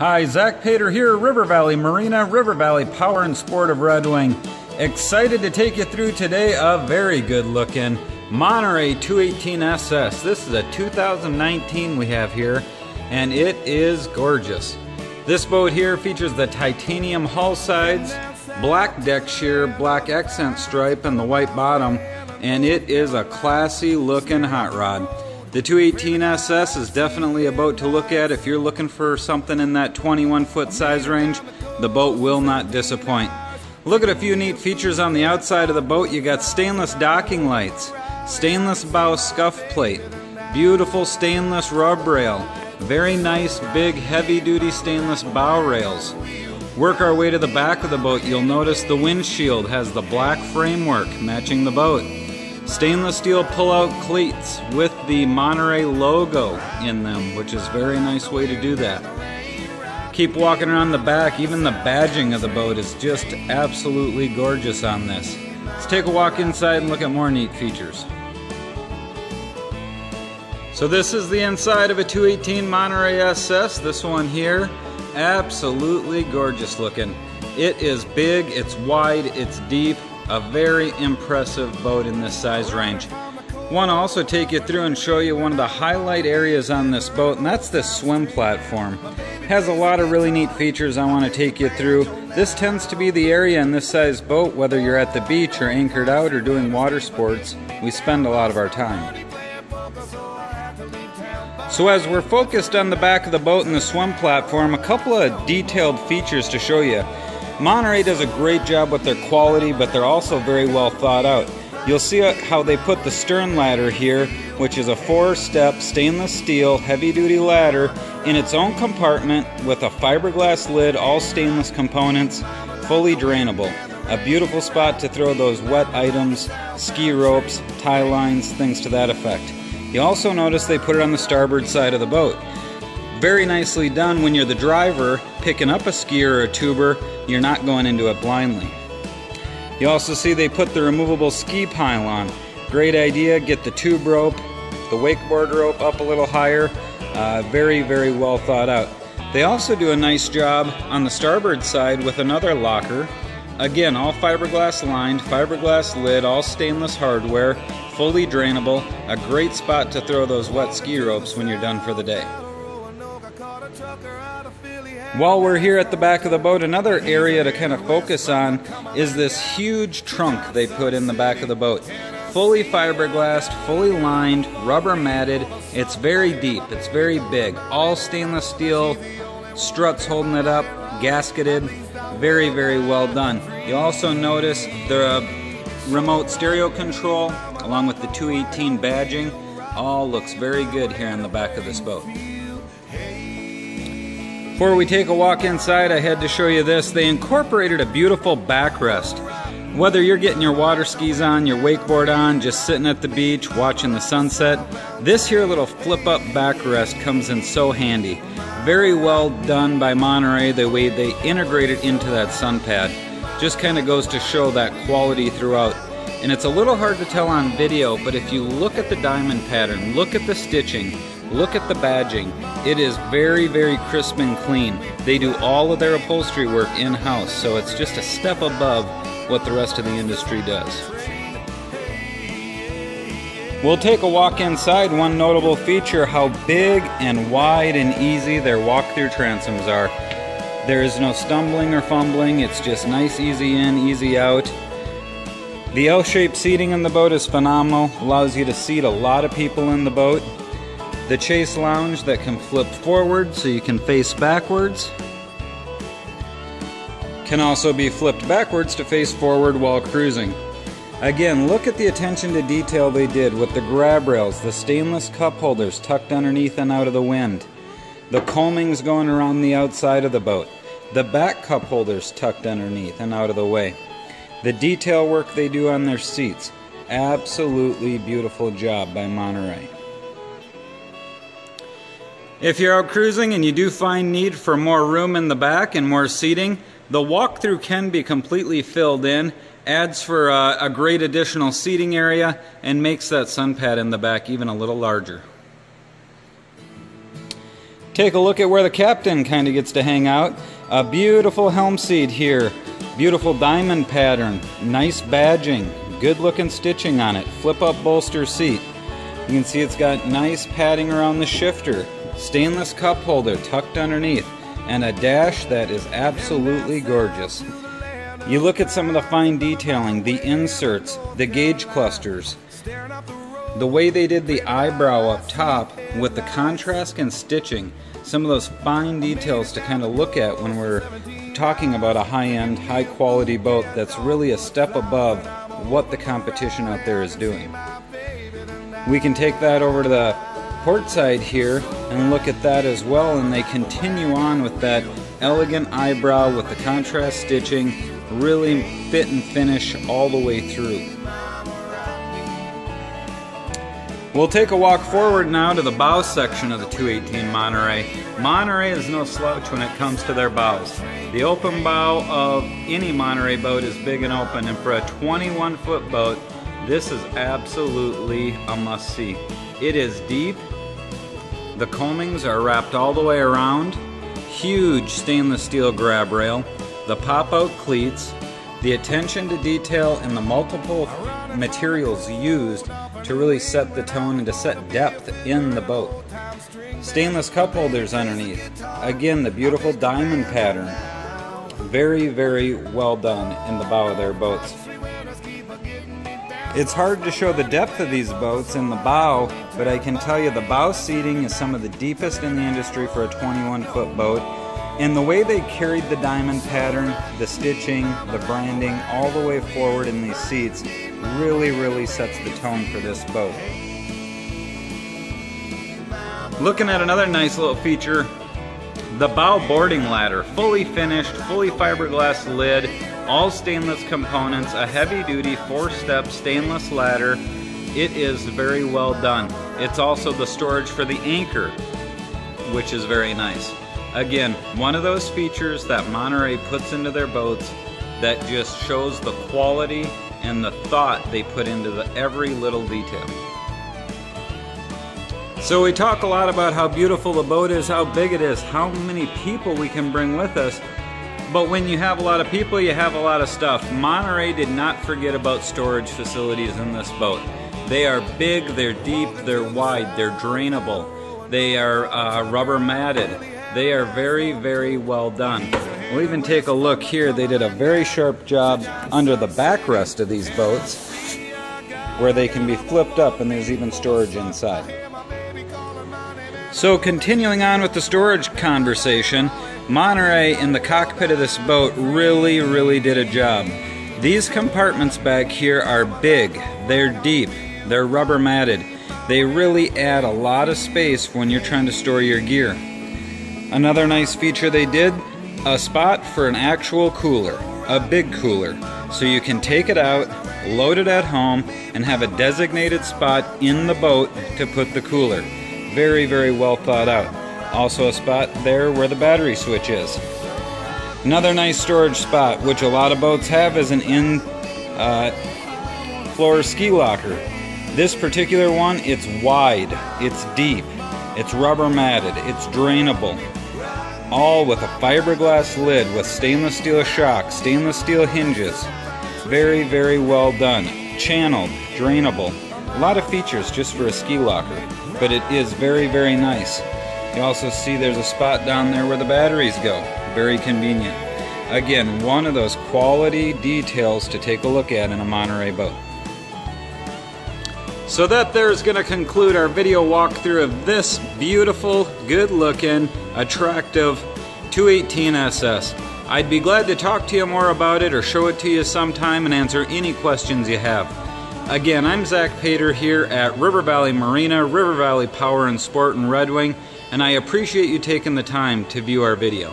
Hi, Zach Paider here, River Valley Marina, River Valley Power and Sport of Red Wing. Excited to take you through today a very good looking Monterey 218 SS. This is a 2019 we have here, and it is gorgeous. This boat here features the titanium hull sides, black deck shear, black accent stripe, and the white bottom, and it is a classy looking hot rod. The 218 SS is definitely a boat to look at if you're looking for something in that 21 foot size range. The boat will not disappoint. Look at a few neat features on the outside of the boat. You got stainless docking lights, stainless bow scuff plate, beautiful stainless rub rail, very nice big heavy duty stainless bow rails. Work our way to the back of the boat. You'll notice the windshield has the black framework matching the boat. Stainless steel pull-out cleats with the Monterey logo in them, which is a very nice way to do that. Keep walking around the back, even the badging of the boat is just absolutely gorgeous on this. Let's take a walk inside and look at more neat features. So this is the inside of a 218 Monterey SS. This one here, absolutely gorgeous looking. It is big, it's wide, it's deep, a very impressive boat in this size range. Want to also take you through and show you one of the highlight areas on this boat, and that's the swim platform. It has a lot of really neat features I want to take you through. This tends to be the area in this size boat, whether you're at the beach or anchored out or doing water sports, we spend a lot of our time. So as we're focused on the back of the boat and the swim platform, a couple of detailed features to show you. Monterey does a great job with their quality, but they're also very well thought out. You'll see uh, how they put the stern ladder here, which is a four-step stainless steel heavy-duty ladder in its own compartment with a fiberglass lid, all stainless components, fully drainable. A beautiful spot to throw those wet items, ski ropes, tie lines, things to that effect. You also notice they put it on the starboard side of the boat. Very nicely done when you're the driver picking up a skier or a tuber, you're not going into it blindly. You also see they put the removable ski pylon. Great idea, get the tube rope, the wakeboard rope up a little higher. Uh, very, very well thought out. They also do a nice job on the starboard side with another locker. Again, all fiberglass lined, fiberglass lid, all stainless hardware, fully drainable. A great spot to throw those wet ski ropes when you're done for the day. While we're here at the back of the boat, another area to kind of focus on is this huge trunk they put in the back of the boat. Fully fiberglassed, fully lined, rubber matted. It's very deep, it's very big. All stainless steel, struts holding it up, gasketed. Very, very well done. You also notice the remote stereo control along with the 218 badging. All looks very good here on the back of this boat. Before we take a walk inside, I had to show you this. They incorporated a beautiful backrest. Whether you're getting your water skis on, your wakeboard on, just sitting at the beach, watching the sunset, this here little flip up backrest comes in so handy. Very well done by Monterey, the way they integrate it into that sun pad. Just kind of goes to show that quality throughout. And it's a little hard to tell on video, but if you look at the diamond pattern, look at the stitching, Look at the badging. It is very, very crisp and clean. They do all of their upholstery work in-house, so it's just a step above what the rest of the industry does. We'll take a walk inside. One notable feature, how big and wide and easy their walk-through transoms are. There is no stumbling or fumbling. It's just nice, easy in, easy out. The L-shaped seating in the boat is phenomenal. Allows you to seat a lot of people in the boat. The Chaise Lounge that can flip forward so you can face backwards. Can also be flipped backwards to face forward while cruising. Again, look at the attention to detail they did with the grab rails, the stainless cup holders tucked underneath and out of the wind, the coamings going around the outside of the boat, the back cup holders tucked underneath and out of the way, the detail work they do on their seats. Absolutely beautiful job by Monterey. If you're out cruising and you do find need for more room in the back and more seating, the walkthrough can be completely filled in, adds for a, a great additional seating area, and makes that sun pad in the back even a little larger. Take a look at where the captain kind of gets to hang out. A beautiful helm seat here. Beautiful diamond pattern. Nice badging. Good looking stitching on it. Flip up bolster seat. You can see it's got nice padding around the shifter. Stainless cup holder tucked underneath. And a dash that is absolutely gorgeous. You look at some of the fine detailing, the inserts, the gauge clusters, the way they did the eyebrow up top with the contrast and stitching, some of those fine details to kind of look at when we're talking about a high-end, high-quality boat that's really a step above what the competition out there is doing. We can take that over to the port side here and look at that as well and they continue on with that elegant eyebrow with the contrast stitching really fit and finish all the way through. We'll take a walk forward now to the bow section of the 218 Monterey. Monterey is no slouch when it comes to their bows. The open bow of any Monterey boat is big and open, and for a 21 foot boat, this is absolutely a must see. It is deep, the coamings are wrapped all the way around, huge stainless steel grab rail, the pop-out cleats, the attention to detail, and the multiple materials used to really set the tone and to set depth in the boat. Stainless cup holders underneath. Again, the beautiful diamond pattern. Very, very well done in the bow of their boats. It's hard to show the depth of these boats in the bow, but I can tell you the bow seating is some of the deepest in the industry for a 21 foot boat and the way they carried the diamond pattern, the stitching, the branding, all the way forward in these seats really, really sets the tone for this boat. Looking at another nice little feature, the bow boarding ladder, fully finished, fully fiberglass lid, all stainless components, a heavy duty four step stainless ladder. It is very well done. It's also the storage for the anchor, which is very nice. Again, one of those features that Monterey puts into their boats that just shows the quality and the thought they put into the, every little detail. So we talk a lot about how beautiful the boat is, how big it is, how many people we can bring with us. But when you have a lot of people, you have a lot of stuff. Monterey did not forget about storage facilities in this boat. They are big, they're deep, they're wide, they're drainable, they are uh, rubber matted. They are very, very well done. We'll even take a look here. They did a very sharp job under the backrest of these boats where they can be flipped up and there's even storage inside. So continuing on with the storage conversation, Monterey in the cockpit of this boat really, really did a job. These compartments back here are big, they're deep, they're rubber matted. They really add a lot of space when you're trying to store your gear. Another nice feature they did, a spot for an actual cooler, a big cooler. So you can take it out, load it at home, and have a designated spot in the boat to put the cooler. Very, very well thought out. Also a spot there where the battery switch is. Another nice storage spot, which a lot of boats have, is an in uh, floor ski locker. This particular one, it's wide, it's deep, it's rubber matted, it's drainable, all with a fiberglass lid with stainless steel shocks, stainless steel hinges. Very, very well done. Channeled, drainable. A lot of features just for a ski locker, but it is very, very nice. You also see there's a spot down there where the batteries go. Very convenient. Again, one of those quality details to take a look at in a Monterey boat. So that there is going to conclude our video walkthrough of this beautiful, good looking, attractive 218 SS. I'd be glad to talk to you more about it or show it to you sometime and answer any questions you have. Again, I'm Zach Paider here at River Valley Marina, River Valley Power and Sport in Red Wing, and I appreciate you taking the time to view our video.